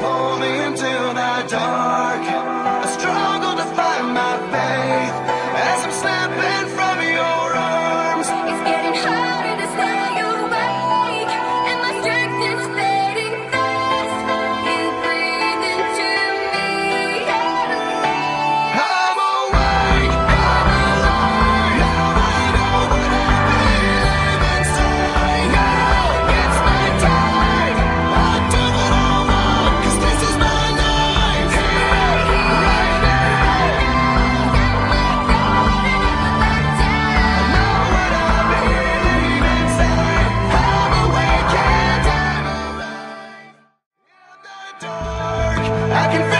pull me into the dark. Dark, I can feel